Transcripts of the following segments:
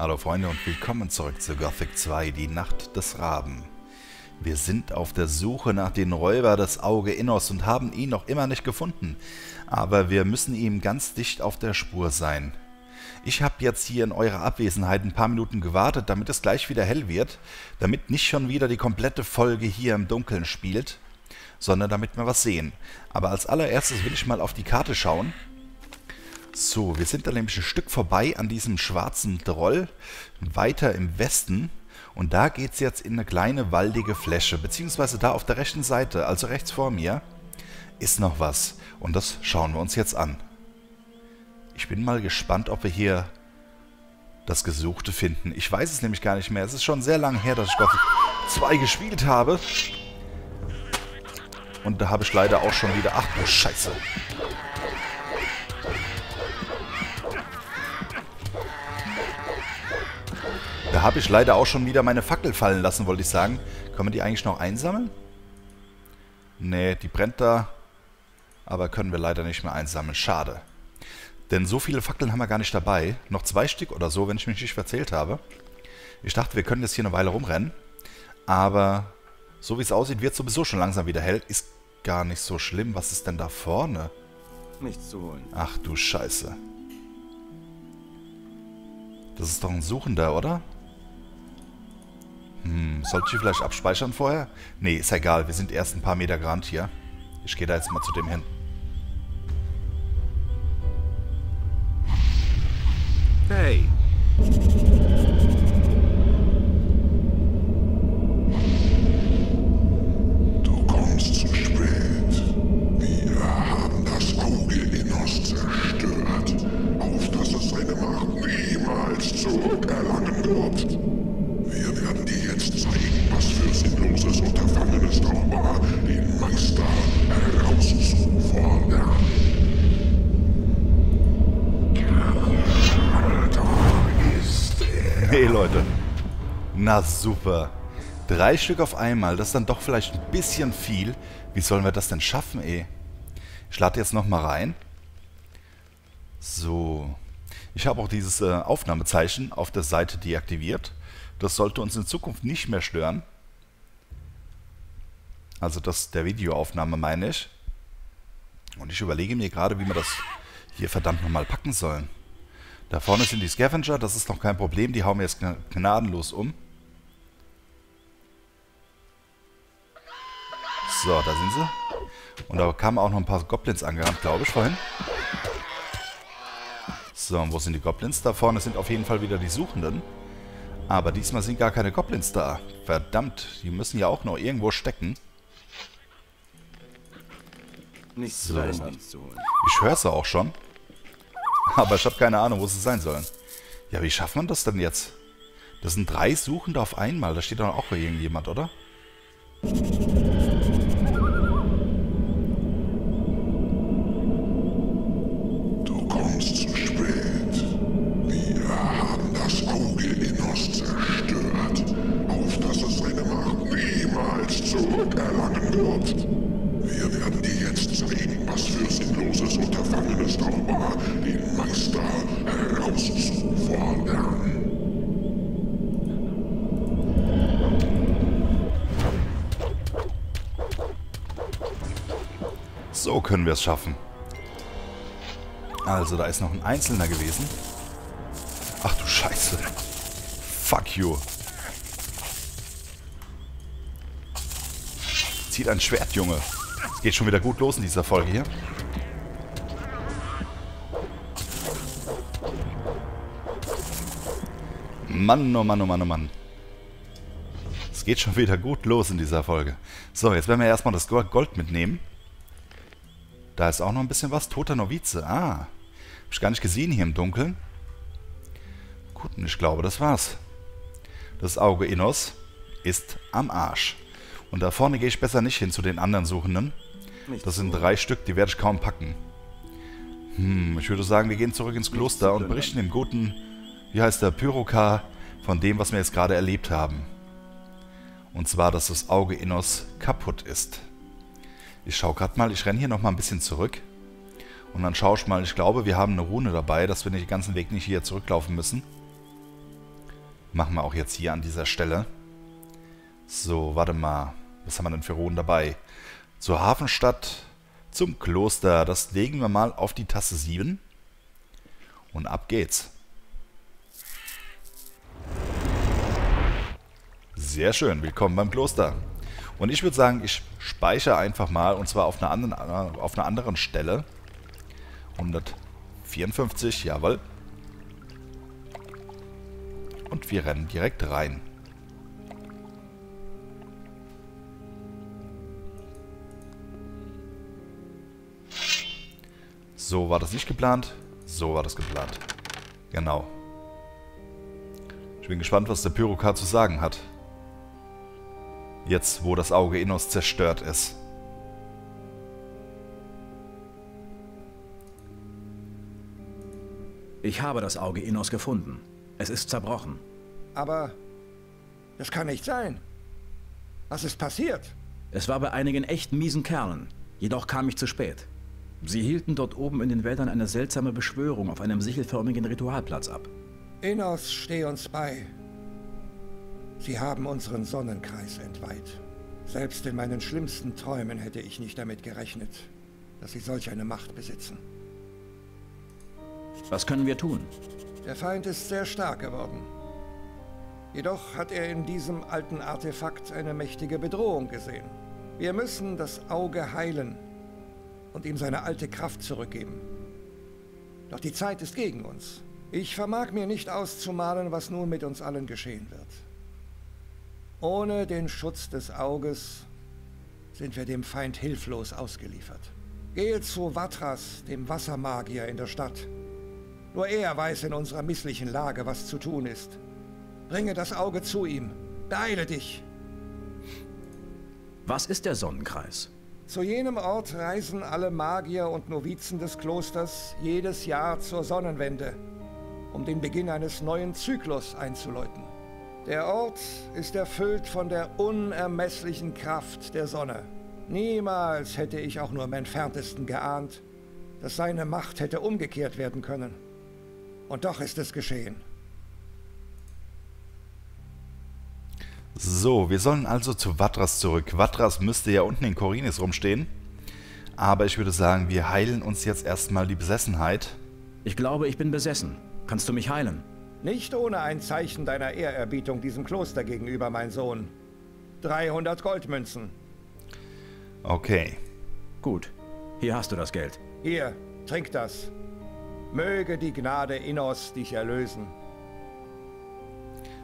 Hallo Freunde und willkommen zurück zu Gothic 2, die Nacht des Raben. Wir sind auf der Suche nach den Räuber des Auge Innos und haben ihn noch immer nicht gefunden. Aber wir müssen ihm ganz dicht auf der Spur sein. Ich habe jetzt hier in eurer Abwesenheit ein paar Minuten gewartet, damit es gleich wieder hell wird, damit nicht schon wieder die komplette Folge hier im Dunkeln spielt, sondern damit wir was sehen. Aber als allererstes will ich mal auf die Karte schauen so, wir sind da nämlich ein Stück vorbei an diesem schwarzen Droll, weiter im Westen. Und da geht es jetzt in eine kleine waldige Fläche, beziehungsweise da auf der rechten Seite, also rechts vor mir, ist noch was. Und das schauen wir uns jetzt an. Ich bin mal gespannt, ob wir hier das Gesuchte finden. Ich weiß es nämlich gar nicht mehr. Es ist schon sehr lange her, dass ich Gothic 2 gespielt habe. Und da habe ich leider auch schon wieder... Ach du Scheiße. Da habe ich leider auch schon wieder meine Fackel fallen lassen, wollte ich sagen. Können wir die eigentlich noch einsammeln? Nee, die brennt da. Aber können wir leider nicht mehr einsammeln. Schade. Denn so viele Fackeln haben wir gar nicht dabei. Noch zwei Stück oder so, wenn ich mich nicht verzählt habe. Ich dachte, wir können jetzt hier eine Weile rumrennen. Aber so wie es aussieht, wird es sowieso schon langsam wieder hell. Ist gar nicht so schlimm. Was ist denn da vorne? Nichts zu holen. Ach du Scheiße. Das ist doch ein Suchender, oder? Hm, sollte ich vielleicht abspeichern vorher? Nee, ist egal. Wir sind erst ein paar Meter gerannt hier. Ich gehe da jetzt mal zu dem hin. Hey. Na super. Drei Stück auf einmal, das ist dann doch vielleicht ein bisschen viel. Wie sollen wir das denn schaffen, ey? Ich lade jetzt nochmal rein. So. Ich habe auch dieses äh, Aufnahmezeichen auf der Seite deaktiviert. Das sollte uns in Zukunft nicht mehr stören. Also das der Videoaufnahme meine ich. Und ich überlege mir gerade, wie wir das hier verdammt nochmal packen sollen. Da vorne sind die Scavenger, das ist noch kein Problem, die hauen wir jetzt gna- gnadenlos um. So, da sind sie. Und da kamen auch noch ein paar Goblins angerannt, glaube ich, vorhin. So, und wo sind die Goblins? Da vorne sind auf jeden Fall wieder die Suchenden. Aber diesmal sind gar keine Goblins da. Verdammt, die müssen ja auch noch irgendwo stecken. Nichts So. Ich höre sie auch schon. Aber ich habe keine Ahnung, wo sie sein sollen. Ja, wie schafft man das denn jetzt? Das sind drei Suchende auf einmal. Da steht doch auch irgendjemand, oder? Zurückerlangen wird. Wir werden dir jetzt zeigen, was für sinnloses Unterfangen es doch war, den Meister herauszufordern. So können wir es schaffen. Also, da ist noch ein Einzelner gewesen. Ach du Scheiße. Fuck you. Zieht ein Schwert, Junge. Es geht schon wieder gut los in dieser Folge hier. Mann, oh Mann, oh Mann, oh Mann. Es geht schon wieder gut los in dieser Folge. So, jetzt werden wir erstmal das Gold mitnehmen. Da ist auch noch ein bisschen was. Toter Novize. Ah. Hab ich gar nicht gesehen hier im Dunkeln. Gut, und ich glaube, das war's. Das Auge Innos ist am Arsch. Und da vorne gehe ich besser nicht hin zu den anderen Suchenden. Das sind drei Stück, die werde ich kaum packen. Hm, ich würde sagen, wir gehen zurück ins Kloster und berichten dem guten, wie heißt der, Pyrokar, von dem, was wir jetzt gerade erlebt haben. Und zwar, dass das Auge Innos kaputt ist. Ich schaue gerade mal, ich renne hier noch mal ein bisschen zurück. Und dann schaue ich mal, ich glaube, wir haben eine Rune dabei, dass wir den ganzen Weg nicht hier zurücklaufen müssen. Machen wir auch jetzt hier an dieser Stelle. So, warte mal. Was haben wir denn für Ruhen dabei? Zur Hafenstadt, zum Kloster. Das legen wir mal auf die Tasse 7. Und ab geht's. Sehr schön, willkommen beim Kloster. Und ich würde sagen, ich speichere einfach mal, und zwar auf einer anderen, auf einer anderen Stelle. 154, jawohl. Und wir rennen direkt rein. So war das nicht geplant. So war das geplant. Genau. Ich bin gespannt, was der Pyrokar zu sagen hat. Jetzt, wo das Auge Innos zerstört ist. Ich habe das Auge Innos gefunden. Es ist zerbrochen. Aber das kann nicht sein. Was ist passiert? Es war bei einigen echt miesen Kerlen. Jedoch kam ich zu spät. Sie hielten dort oben in den Wäldern eine seltsame Beschwörung auf einem sichelförmigen Ritualplatz ab. Enos, steh uns bei. Sie haben unseren Sonnenkreis entweiht. Selbst in meinen schlimmsten Träumen hätte ich nicht damit gerechnet, dass sie solch eine Macht besitzen. Was können wir tun? Der Feind ist sehr stark geworden. Jedoch hat er in diesem alten Artefakt eine mächtige Bedrohung gesehen. Wir müssen das Auge heilen und ihm seine alte Kraft zurückgeben. Doch die Zeit ist gegen uns. Ich vermag mir nicht auszumalen, was nun mit uns allen geschehen wird. Ohne den Schutz des Auges sind wir dem Feind hilflos ausgeliefert. Gehe zu Vatras, dem Wassermagier in der Stadt. Nur er weiß in unserer misslichen Lage, was zu tun ist. Bringe das Auge zu ihm. Beeile dich. Was ist der Sonnenkreis? Zu jenem Ort reisen alle Magier und Novizen des Klosters jedes Jahr zur Sonnenwende, um den Beginn eines neuen Zyklus einzuläuten. Der Ort ist erfüllt von der unermesslichen Kraft der Sonne. Niemals hätte ich auch nur im entferntesten geahnt, dass seine Macht hätte umgekehrt werden können. Und doch ist es geschehen. So, wir sollen also zu Vatras zurück. Vatras müsste ja unten in Korinis rumstehen. Aber ich würde sagen, wir heilen uns jetzt erstmal die Besessenheit. Ich glaube, ich bin besessen. Kannst du mich heilen? Nicht ohne ein Zeichen deiner Ehrerbietung diesem Kloster gegenüber, mein Sohn. 300 Goldmünzen. Okay. Gut. Hier hast du das Geld. Hier, trink das. Möge die Gnade Innos dich erlösen.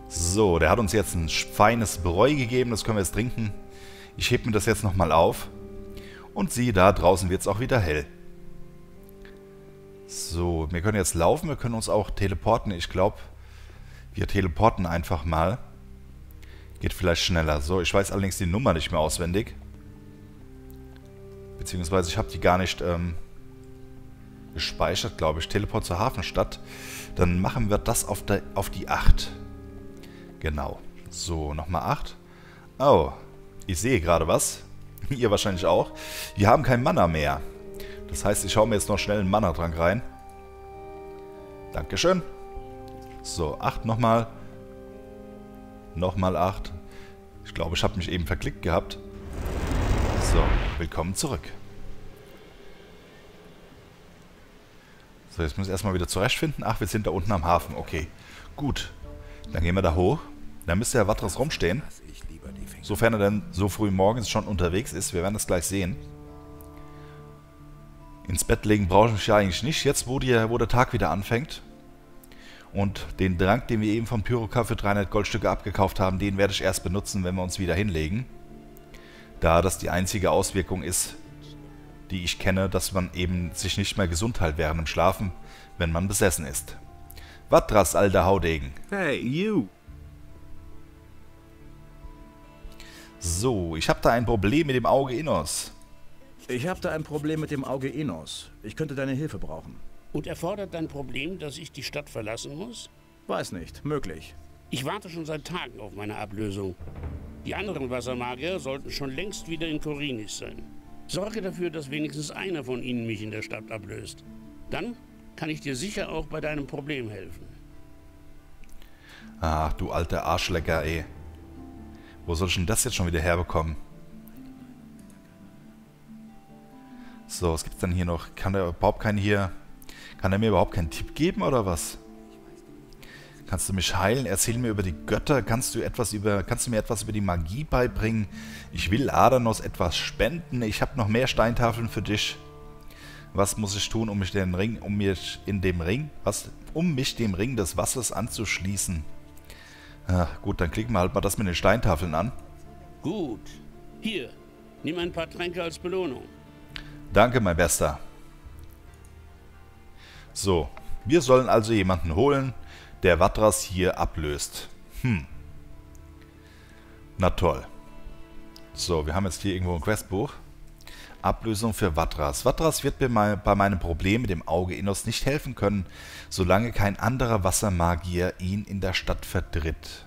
So, der hat uns jetzt ein feines Bräu gegeben, das können wir jetzt trinken. Ich hebe mir das jetzt nochmal auf. Und siehe da, draußen wird es auch wieder hell. So, wir können jetzt laufen, wir können uns auch teleporten. Ich glaube, wir teleporten einfach mal. Geht vielleicht schneller. So, ich weiß allerdings die Nummer nicht mehr auswendig. Beziehungsweise ich habe die gar nicht ähm, gespeichert, glaube ich. Teleport zur Hafenstadt. Dann machen wir das auf, der, auf die 8. Genau. So, nochmal 8. Oh, ich sehe gerade was. Ihr wahrscheinlich auch. Wir haben kein Mana mehr. Das heißt, ich schaue mir jetzt noch schnell einen Mana-Trank rein. Dankeschön. So, 8 nochmal. Nochmal 8. Ich glaube, ich habe mich eben verklickt gehabt. So, willkommen zurück. So, jetzt muss ich erstmal wieder zurechtfinden. Ach, wir sind da unten am Hafen. Okay, gut. Dann gehen wir da hoch. Da müsste ja Watras rumstehen. Sofern er denn so früh morgens schon unterwegs ist. Wir werden das gleich sehen. Ins Bett legen brauche ich ja eigentlich nicht. Jetzt, wo, die, wo der Tag wieder anfängt. Und den Trank, den wir eben vom Pyroka für 300 Goldstücke abgekauft haben, den werde ich erst benutzen, wenn wir uns wieder hinlegen. Da das die einzige Auswirkung ist, die ich kenne, dass man eben sich nicht mehr gesund hält während dem Schlafen, wenn man besessen ist. Watras, alter Haudegen. Hey, you! So, ich habe da ein Problem mit dem Auge Innos. Ich habe da ein Problem mit dem Auge Enos. Ich könnte deine Hilfe brauchen. Und erfordert dein Problem, dass ich die Stadt verlassen muss? Weiß nicht. Möglich. Ich warte schon seit Tagen auf meine Ablösung. Die anderen Wassermagier sollten schon längst wieder in Korinis sein. Sorge dafür, dass wenigstens einer von ihnen mich in der Stadt ablöst. Dann kann ich dir sicher auch bei deinem Problem helfen. Ach, du alter Arschlecker, ey. Wo soll ich denn das jetzt schon wieder herbekommen? So, was gibt's denn hier noch? Kann der überhaupt keinen hier... Kann er mir überhaupt keinen Tipp geben, oder was? Kannst du mich heilen? Erzähl mir über die Götter. Kannst du etwas über... Kannst du mir etwas über die Magie beibringen? Ich will Adanos etwas spenden. Ich habe noch mehr Steintafeln für dich. Was muss ich tun, um mich den Ring... Um mich in dem Ring... Was? Um mich dem Ring des Wassers anzuschließen. Ach, gut, dann klicken wir halt mal das mit den Steintafeln an. Gut. Hier, nimm ein paar Tränke als Belohnung. Danke, mein Bester. So, wir sollen also jemanden holen, der Watras hier ablöst. Hm. Na toll. So, wir haben jetzt hier irgendwo ein Questbuch. Ablösung für Watras. Watras wird mir bei meinem Problem mit dem Auge Innos nicht helfen können, solange kein anderer Wassermagier ihn in der Stadt vertritt.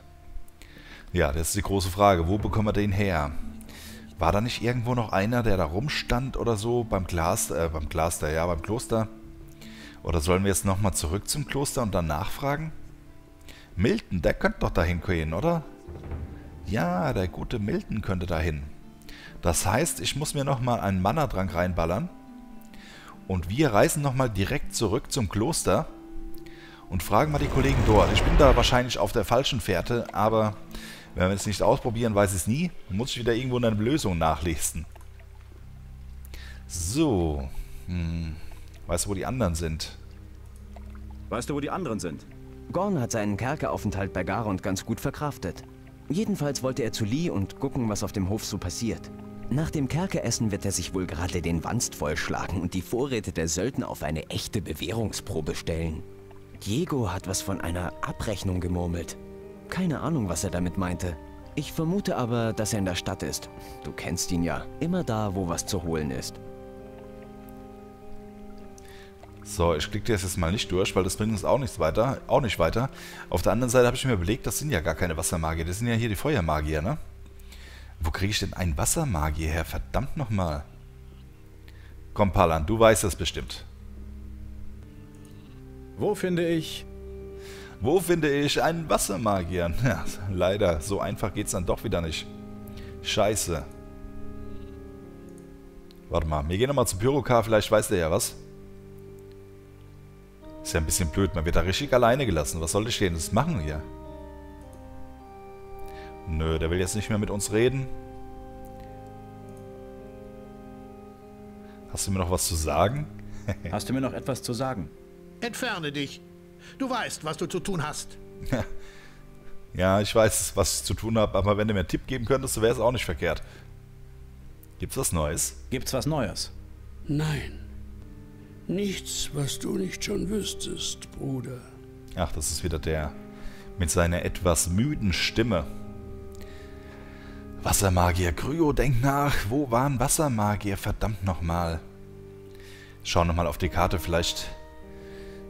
Ja, das ist die große Frage. Wo bekommen wir den her? War da nicht irgendwo noch einer, der da rumstand oder so beim Glas, äh, beim Glaster, ja, beim Kloster? Oder sollen wir jetzt nochmal zurück zum Kloster und dann nachfragen? Milton, der könnte doch dahin gehen, oder? Ja, der gute Milton könnte dahin. Das heißt, ich muss mir nochmal einen Mana-Trank reinballern. Und wir reisen nochmal direkt zurück zum Kloster und fragen mal die Kollegen dort. Ich bin da wahrscheinlich auf der falschen Fährte, aber wenn wir es nicht ausprobieren, weiß ich es nie. Muss ich wieder irgendwo eine Lösung nachlesen. So. Hm. Weißt du, wo die anderen sind? Weißt du, wo die anderen sind? Gorn hat seinen Kerkeraufenthalt bei Garond ganz gut verkraftet. Jedenfalls wollte er zu Lee und gucken, was auf dem Hof so passiert. Nach dem Kerkeressen wird er sich wohl gerade den Wanst vollschlagen und die Vorräte der Söldner auf eine echte Bewährungsprobe stellen. Diego hat was von einer Abrechnung gemurmelt. Keine Ahnung, was er damit meinte. Ich vermute aber, dass er in der Stadt ist. Du kennst ihn ja. Immer da, wo was zu holen ist. So, ich klicke das jetzt mal nicht durch, weil das bringt uns auch nichts weiter, auch nicht weiter. Auf der anderen Seite habe ich mir überlegt, das sind ja gar keine Wassermagier, das sind ja hier die Feuermagier, ne? Wo kriege ich denn einen Wassermagier her? Verdammt nochmal. Komm, Palan, du weißt das bestimmt. Wo finde ich... Wo finde ich einen Wassermagier? Ja, leider, so einfach geht's dann doch wieder nicht. Scheiße. Warte mal, wir gehen nochmal zu Pyrokar, vielleicht weiß der ja was. Ist ja ein bisschen blöd, man wird da richtig alleine gelassen. Was soll ich denn das machen hier? Nö, der will jetzt nicht mehr mit uns reden. Hast du mir noch was zu sagen? Hast du mir noch etwas zu sagen? Entferne dich. Du weißt, was du zu tun hast. ja, ich weiß, was ich zu tun habe, aber wenn du mir einen Tipp geben könntest, wäre es auch nicht verkehrt. Gibt's was Neues? Gibt's was Neues? Nein. Nichts, was du nicht schon wüsstest, Bruder. Ach, das ist wieder der mit seiner etwas müden Stimme. Wassermagier, Kryo, denk nach. Wo waren Wassermagier? Verdammt nochmal. Schau nochmal auf die Karte, vielleicht...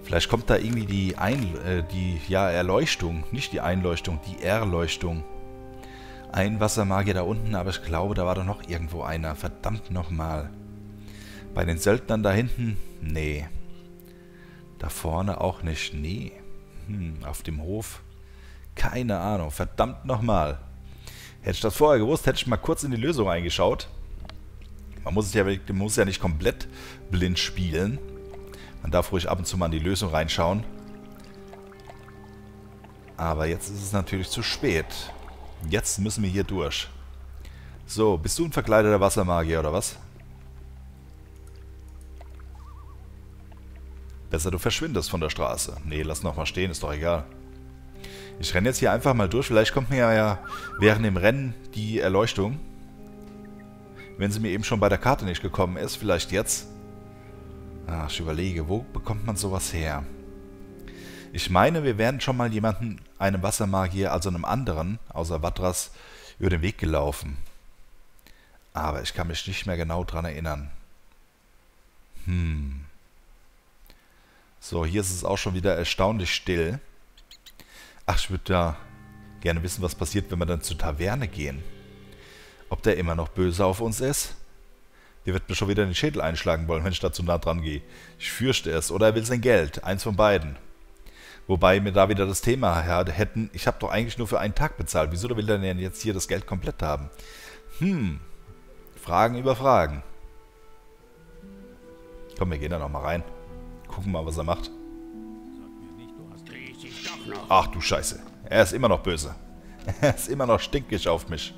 Vielleicht kommt da irgendwie die Ein... Äh, die, ja, Erleuchtung. Nicht die Einleuchtung, die Erleuchtung. Ein Wassermagier da unten, aber ich glaube, da war doch noch irgendwo einer. Verdammt nochmal. Bei den Söldnern da hinten? Nee. Da vorne auch nicht? Nee. Hm, auf dem Hof? Keine Ahnung. Verdammt nochmal. Hätte ich das vorher gewusst, hätte ich mal kurz in die Lösung eingeschaut. Man muss, es ja, man muss ja nicht komplett blind spielen. Man darf ruhig ab und zu mal in die Lösung reinschauen. Aber jetzt ist es natürlich zu spät. Jetzt müssen wir hier durch. So, bist du ein verkleideter Wassermagier oder was? Besser du verschwindest von der Straße. Nee, lass noch mal stehen, ist doch egal. Ich renne jetzt hier einfach mal durch. Vielleicht kommt mir ja während dem Rennen die Erleuchtung. Wenn sie mir eben schon bei der Karte nicht gekommen ist, vielleicht jetzt. Ach, ich überlege, wo bekommt man sowas her? Ich meine, wir wären schon mal jemanden, einem Wassermagier, also einem anderen, außer Vatras, über den Weg gelaufen. Aber ich kann mich nicht mehr genau dran erinnern. Hm. So, hier ist es auch schon wieder erstaunlich still. Ach, ich würde da gerne wissen, was passiert, wenn wir dann zur Taverne gehen. Ob der immer noch böse auf uns ist? Der wird mir schon wieder den Schädel einschlagen wollen, wenn ich da zu nah dran gehe. Ich fürchte es. Oder er will sein Geld. Eins von beiden. Wobei wir da wieder das Thema hätten, ich habe doch eigentlich nur für einen Tag bezahlt. Wieso will der denn jetzt hier das Geld komplett haben? Hm, Fragen über Fragen. Komm, wir gehen da nochmal rein. Gucken mal, was er macht. Ach du Scheiße. Er ist immer noch böse. Er ist immer noch stinkig auf mich.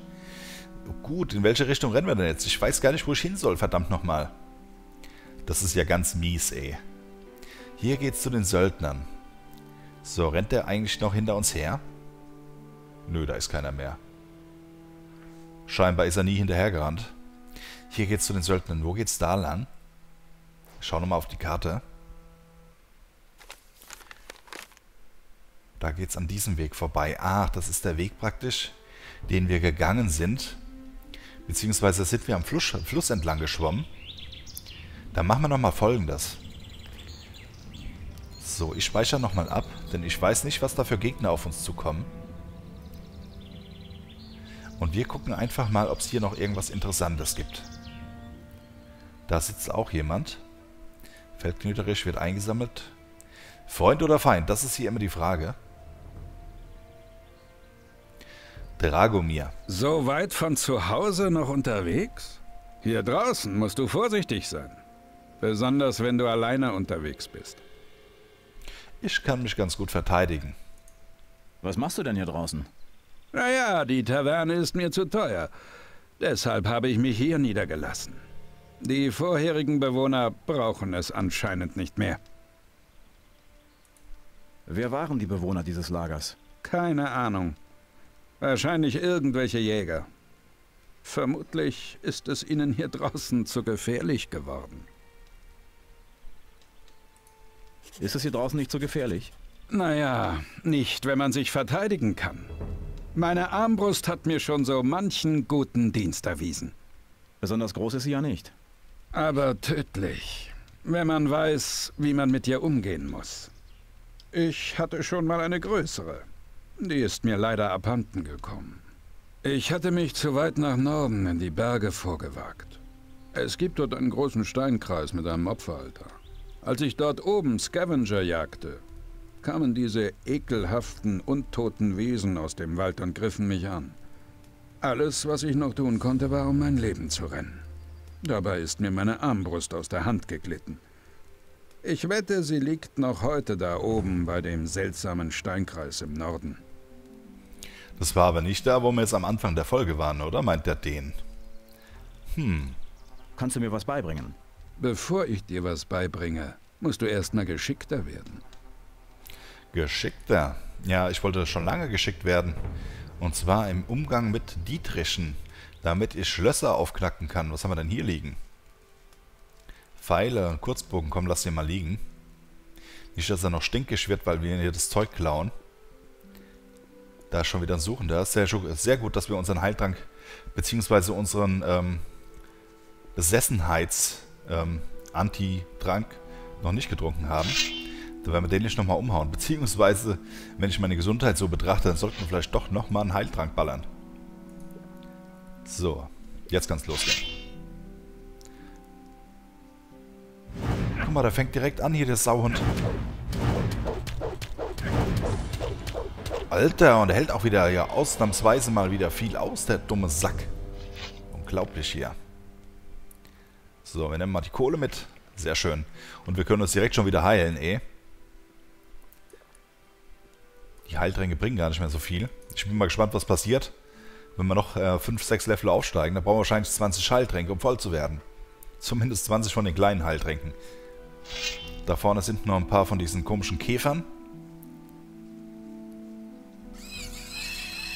Gut, in welche Richtung rennen wir denn jetzt? Ich weiß gar nicht, wo ich hin soll, verdammt nochmal. Das ist ja ganz mies, ey. Hier geht's zu den Söldnern. So, rennt der eigentlich noch hinter uns her? Nö, da ist keiner mehr. Scheinbar ist er nie hinterhergerannt. Hier geht's zu den Söldnern. Wo geht's da lang? Schau nochmal auf die Karte. Da geht's an diesem Weg vorbei. Ach, das ist der Weg praktisch, den wir gegangen sind. Beziehungsweise sind wir am Fluss, Fluss entlang geschwommen. Dann machen wir nochmal folgendes. So, ich speichere nochmal ab, denn ich weiß nicht, was da für Gegner auf uns zukommen. Und wir gucken einfach mal, ob es hier noch irgendwas Interessantes gibt. Da sitzt auch jemand. Feldknüterisch wird eingesammelt. Freund oder Feind, das ist hier immer die Frage. Dragomir. So weit von zu Hause noch unterwegs? Hier draußen musst du vorsichtig sein. Besonders wenn du alleine unterwegs bist. Ich kann mich ganz gut verteidigen. Was machst du denn hier draußen? Naja, die Taverne ist mir zu teuer. Deshalb habe ich mich hier niedergelassen. Die vorherigen Bewohner brauchen es anscheinend nicht mehr. Wer waren die Bewohner dieses Lagers? Keine Ahnung. Wahrscheinlich irgendwelche Jäger. Vermutlich ist es ihnen hier draußen zu gefährlich geworden. Ist es hier draußen nicht so gefährlich? Naja, nicht, wenn man sich verteidigen kann. Meine Armbrust hat mir schon so manchen guten Dienst erwiesen. Besonders groß ist sie ja nicht. Aber tödlich, wenn man weiß, wie man mit ihr umgehen muss. Ich hatte schon mal eine größere. Die ist mir leider abhanden gekommen. Ich hatte mich zu weit nach Norden in die Berge vorgewagt. Es gibt dort einen großen Steinkreis mit einem Opferaltar. Als ich dort oben Scavenger jagte, kamen diese ekelhaften, untoten Wesen aus dem Wald und griffen mich an. Alles, was ich noch tun konnte, war, um mein Leben zu rennen. Dabei ist mir meine Armbrust aus der Hand geglitten. Ich wette, sie liegt noch heute da oben bei dem seltsamen Steinkreis im Norden. Das war aber nicht da, wo wir jetzt am Anfang der Folge waren, oder? Meint der den? Hm. Kannst du mir was beibringen? Bevor ich dir was beibringe, musst du erstmal geschickter werden. Geschickter? Ja, ich wollte schon lange geschickt werden. Und zwar im Umgang mit Dietrichen, damit ich Schlösser aufknacken kann. Was haben wir denn hier liegen? Pfeile, Kurzbogen, komm, lass den mal liegen. Nicht, dass er noch stinkig wird, weil wir hier das Zeug klauen. Da ist schon wieder ein Suchender. Sehr, sehr gut, dass wir unseren Heiltrank beziehungsweise unseren ähm, Besessenheits-Anti-Trank ähm, noch nicht getrunken haben. Da werden wir den nicht nochmal umhauen. Beziehungsweise, wenn ich meine Gesundheit so betrachte, dann sollten wir vielleicht doch nochmal einen Heiltrank ballern. So, jetzt kann es losgehen. Guck mal, der fängt direkt an hier, der Sauhund. Alter, und er hält auch wieder ja ausnahmsweise mal wieder viel aus, der dumme Sack. Unglaublich hier. So, wir nehmen mal die Kohle mit. Sehr schön. Und wir können uns direkt schon wieder heilen, eh. Die Heiltränke bringen gar nicht mehr so viel. Ich bin mal gespannt, was passiert, wenn wir noch 5, äh, 6 Level aufsteigen. Da brauchen wir wahrscheinlich 20 Heiltränke, um voll zu werden. Zumindest 20 von den kleinen Heiltränken. Da vorne sind noch ein paar von diesen komischen Käfern.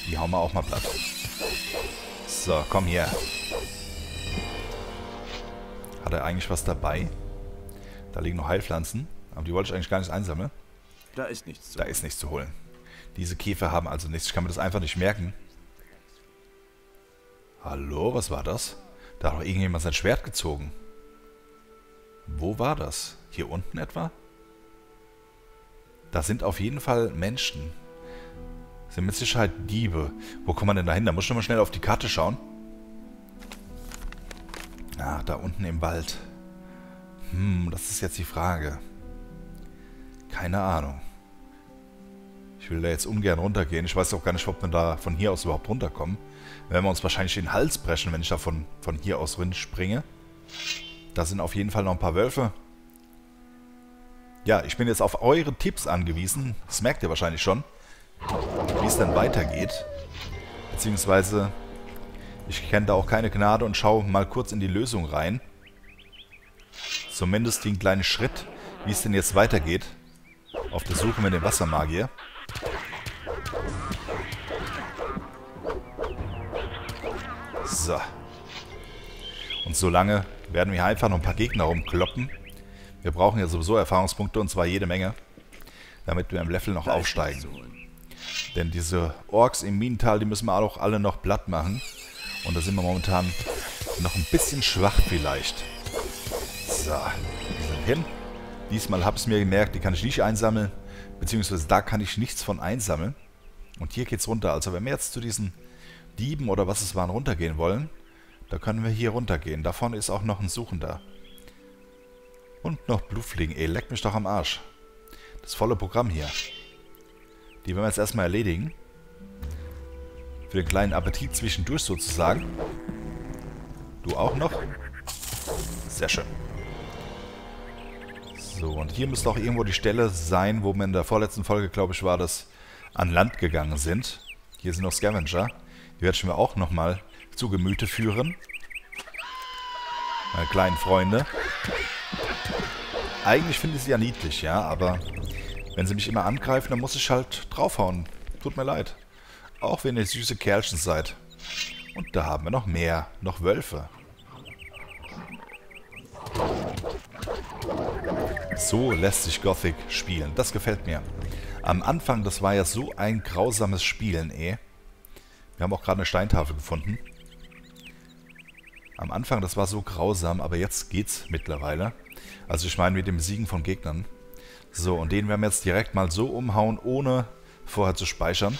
Die hauen wir auch mal platt. So, komm hier. Hat er eigentlich was dabei? Da liegen noch Heilpflanzen. Aber die wollte ich eigentlich gar nicht einsammeln. Da ist nichts zu Da holen. ist nichts zu holen. Diese Käfer haben also nichts. Ich kann mir das einfach nicht merken. Hallo, was war das? Da hat doch irgendjemand sein Schwert gezogen. Wo war das? Hier unten etwa? Da sind auf jeden Fall Menschen sind mit Sicherheit Diebe. Wo kommt man denn da hin? Da muss ich mal schnell auf die Karte schauen. Ah, da unten im Wald. Hm, das ist jetzt die Frage. Keine Ahnung. Ich will da jetzt ungern runtergehen. Ich weiß auch gar nicht, ob wir da von hier aus überhaupt runterkommen. Werden wir uns wahrscheinlich den Hals brechen, wenn ich da von, von hier aus springe. Da sind auf jeden Fall noch ein paar Wölfe. Ja, ich bin jetzt auf eure Tipps angewiesen. Das merkt ihr wahrscheinlich schon. Wie es dann weitergeht. Beziehungsweise, ich kenne da auch keine Gnade und schaue mal kurz in die Lösung rein. Zumindest den kleinen Schritt, wie es denn jetzt weitergeht. Auf der Suche mit dem Wassermagier. So. Und solange werden wir einfach noch ein paar Gegner rumkloppen. Wir brauchen ja sowieso Erfahrungspunkte und zwar jede Menge, damit wir im Level noch aufsteigen. Denn diese Orks im Minental, die müssen wir auch alle noch platt machen. Und da sind wir momentan noch ein bisschen schwach vielleicht. So, wir sind hin. Diesmal habe ich es mir gemerkt, die kann ich nicht einsammeln. Beziehungsweise da kann ich nichts von einsammeln. Und hier geht's runter. Also wenn wir jetzt zu diesen Dieben oder was es waren runtergehen wollen, da können wir hier runtergehen. Da vorne ist auch noch ein Suchender. Und noch Blutfliegen. Ey, leck mich doch am Arsch. Das volle Programm hier. Die werden wir jetzt erstmal erledigen. Für den kleinen Appetit zwischendurch sozusagen. Du auch noch? Sehr schön. So, und hier müsste auch irgendwo die Stelle sein, wo wir in der vorletzten Folge, glaube ich, war das, an Land gegangen sind. Hier sind noch Scavenger. Die werde ich mir auch nochmal zu Gemüte führen. Meine kleinen Freunde. Eigentlich finde ich sie ja niedlich, ja, aber wenn sie mich immer angreifen, dann muss ich halt draufhauen. Tut mir leid. Auch wenn ihr süße Kerlchen seid. Und da haben wir noch mehr. Noch Wölfe. So lässt sich Gothic spielen. Das gefällt mir. Am Anfang, das war ja so ein grausames Spielen, eh. Wir haben auch gerade eine Steintafel gefunden. Am Anfang, das war so grausam, aber jetzt geht's mittlerweile. Also ich meine mit dem Siegen von Gegnern. So, und den werden wir jetzt direkt mal so umhauen, ohne vorher zu speichern.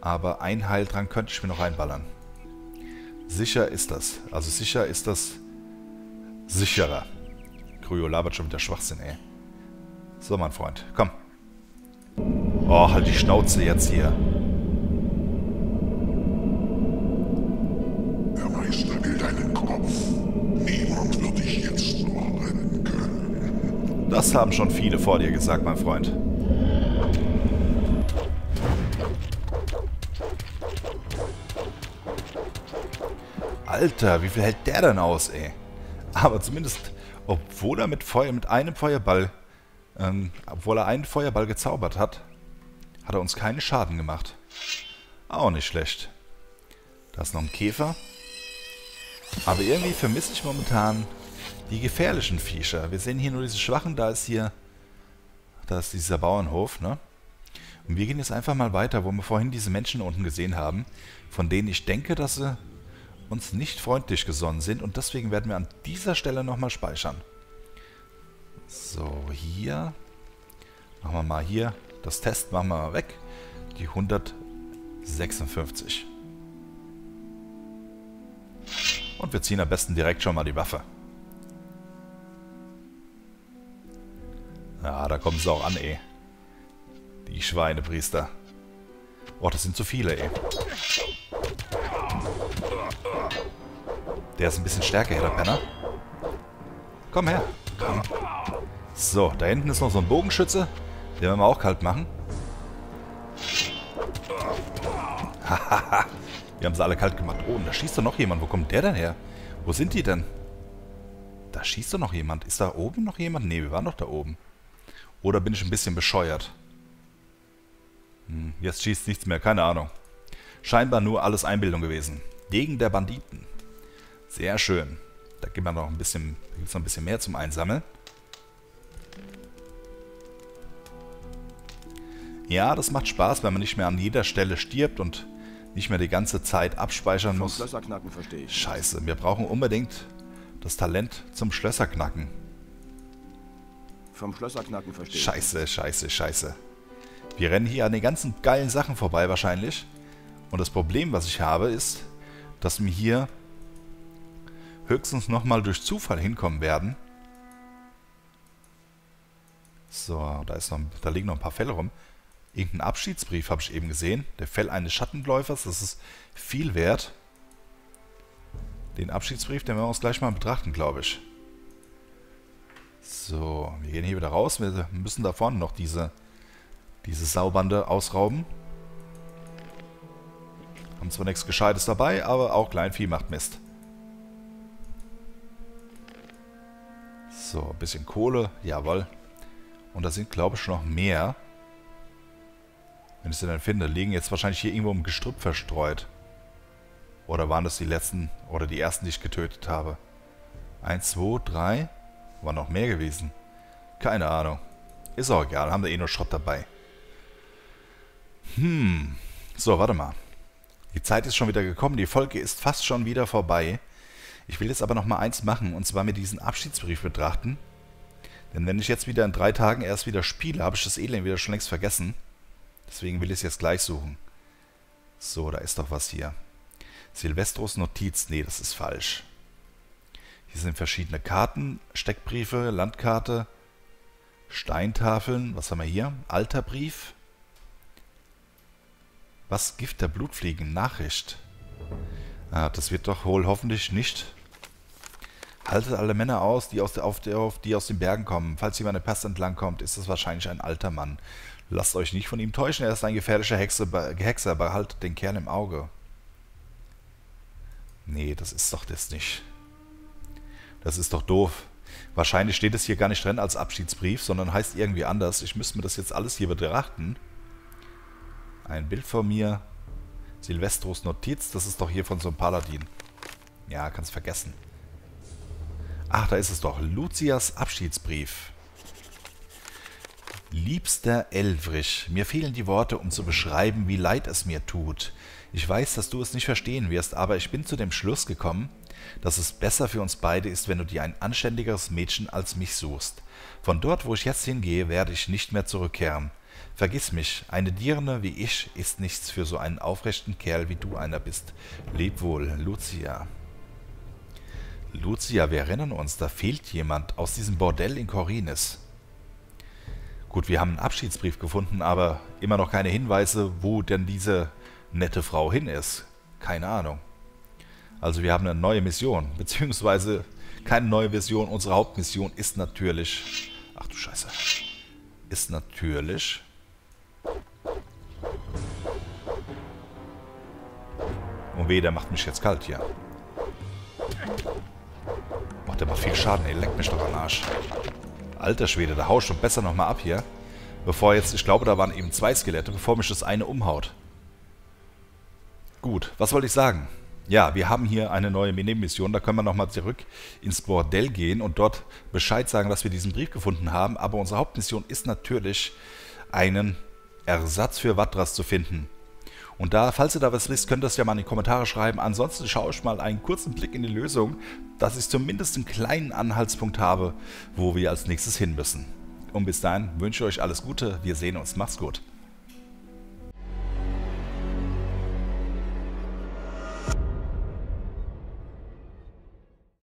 Aber ein Heil dran könnte ich mir noch reinballern. Sicher ist das. Also sicher ist das sicherer. Kryo labert schon wieder Schwachsinn, ey. So, mein Freund, komm. Oh, halt die Schnauze jetzt hier. Das haben schon viele vor dir gesagt, mein Freund. Alter, wie viel hält der denn aus, ey? Aber zumindest obwohl er mit Feuer, mit einem Feuerball, ähm, obwohl er einen Feuerball gezaubert hat, hat er uns keinen Schaden gemacht. Auch nicht schlecht. Da ist noch ein Käfer. Aber irgendwie vermisse ich momentan die gefährlichen Viecher. Wir sehen hier nur diese schwachen, da ist hier, da ist dieser Bauernhof, ne? Und wir gehen jetzt einfach mal weiter, wo wir vorhin diese Menschen unten gesehen haben, von denen ich denke, dass sie uns nicht freundlich gesonnen sind und deswegen werden wir an dieser Stelle nochmal speichern. So, hier. Machen wir mal hier. Das Test machen wir mal weg. Die 156. Und wir ziehen am besten direkt schon mal die Waffe. Ja, da kommen sie auch an, ey. Die Schweinepriester. Oh, das sind zu viele, ey. Der ist ein bisschen stärker hier, der Penner. Komm her. Komm. So, da hinten ist noch so ein Bogenschütze. Den werden wir auch kalt machen. Hahaha. wir haben sie alle kalt gemacht. Oh, und da schießt doch noch jemand. Wo kommt der denn her? Wo sind die denn? Da schießt doch noch jemand. Ist da oben noch jemand? Ne, wir waren doch da oben. Oder bin ich ein bisschen bescheuert? Hm, jetzt schießt nichts mehr. Keine Ahnung. Scheinbar nur alles Einbildung gewesen. Degen der Banditen. Sehr schön. Da gibt es noch ein bisschen, gibt's noch ein bisschen mehr zum Einsammeln. Ja, das macht Spaß, wenn man nicht mehr an jeder Stelle stirbt und nicht mehr die ganze Zeit abspeichern muss. Schlösserknacken verstehe ich. Scheiße, wir brauchen unbedingt das Talent zum Schlösserknacken. Vom Schlösserknacken verstehe. Scheiße, scheiße, scheiße. Wir rennen hier an den ganzen geilen Sachen vorbei wahrscheinlich. Und das Problem, was ich habe, ist, dass wir hier höchstens nochmal durch Zufall hinkommen werden. So, da, ist noch, da liegen noch ein paar Fälle rum. Irgendein Abschiedsbrief habe ich eben gesehen. Der Fell eines Schattenläufers, das ist viel wert. Den Abschiedsbrief, den werden wir uns gleich mal betrachten, glaube ich. So, wir gehen hier wieder raus. Wir müssen da vorne noch diese, diese Saubande ausrauben. Haben zwar nichts Gescheites dabei, aber auch Kleinvieh macht Mist. So, ein bisschen Kohle, jawohl. Und da sind, glaube ich, noch mehr. Wenn ich sie dann finde, liegen jetzt wahrscheinlich hier irgendwo im Gestrüpp verstreut. Oder waren das die letzten, oder die ersten, die ich getötet habe? Eins, zwei, drei. War noch mehr gewesen. Keine Ahnung. Ist auch egal, haben wir eh nur Schrott dabei. Hm. So, warte mal. Die Zeit ist schon wieder gekommen, die Folge ist fast schon wieder vorbei. Ich will jetzt aber noch mal eins machen, und zwar mir diesen Abschiedsbrief betrachten. Denn wenn ich jetzt wieder in drei Tagen erst wieder spiele, habe ich das Elend wieder schon längst vergessen. Deswegen will ich es jetzt gleich suchen. So, da ist doch was hier. Silvestros Notiz. Nee, das ist falsch. Hier sind verschiedene Karten, Steckbriefe, Landkarte, Steintafeln. Was haben wir hier? Alter Brief. Was? Gift der Blutfliegen? Nachricht. Ah, das wird doch wohl hoffentlich nicht. Haltet alle Männer aus, die aus, der, auf der, die aus den Bergen kommen. Falls jemand eine Pass entlang kommt, ist es wahrscheinlich ein alter Mann. Lasst euch nicht von ihm täuschen, er ist ein gefährlicher Hexe, Hexer, behaltet den Kerl im Auge. Nee, das ist doch das nicht. Das ist doch doof. Wahrscheinlich steht es hier gar nicht drin als Abschiedsbrief, sondern heißt irgendwie anders. Ich müsste mir das jetzt alles hier betrachten. Ein Bild von mir. Silvestros Notiz, das ist doch hier von so einem Paladin. Ja, kannst vergessen. Ach, da ist es doch. Lucias Abschiedsbrief. Liebster Elvrich, mir fehlen die Worte, um zu beschreiben, wie leid es mir tut. Ich weiß, dass du es nicht verstehen wirst, aber ich bin zu dem Schluss gekommen, dass es besser für uns beide ist, wenn du dir ein anständigeres Mädchen als mich suchst. Von dort, wo ich jetzt hingehe, werde ich nicht mehr zurückkehren. Vergiss mich, eine Dirne wie ich ist nichts für so einen aufrechten Kerl, wie du einer bist. Leb wohl, Lucia. Lucia, wir erinnern uns, da fehlt jemand aus diesem Bordell in Korinis. Gut, wir haben einen Abschiedsbrief gefunden, aber immer noch keine Hinweise, wo denn diese nette Frau hin ist. Keine Ahnung. Also wir haben eine neue Mission, beziehungsweise keine neue Vision. Unsere Hauptmission ist natürlich... Ach du Scheiße. Ist natürlich... Und weh, der macht mich jetzt kalt hier. Boah, der macht viel Schaden, ey. Leckt mich doch am Arsch. Alter Schwede, da hau schon besser nochmal ab hier. Bevor jetzt, ich glaube, da waren eben zwei Skelette, bevor mich das eine umhaut. Gut, was wollte ich sagen? Ja, wir haben hier eine neue Mini-Mission. Da können wir nochmal zurück ins Bordell gehen und dort Bescheid sagen, dass wir diesen Brief gefunden haben. Aber unsere Hauptmission ist natürlich, einen Ersatz für Watras zu finden. Und da, falls ihr da was wisst, könnt ihr das ja mal in die Kommentare schreiben. Ansonsten schaue ich mal einen kurzen Blick in die Lösung, dass ich zumindest einen kleinen Anhaltspunkt habe, wo wir als nächstes hin müssen. Und bis dahin wünsche ich euch alles Gute. Wir sehen uns. Macht's gut.